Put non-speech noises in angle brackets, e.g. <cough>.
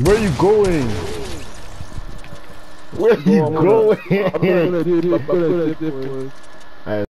Where are you going? Where are you going? <laughs>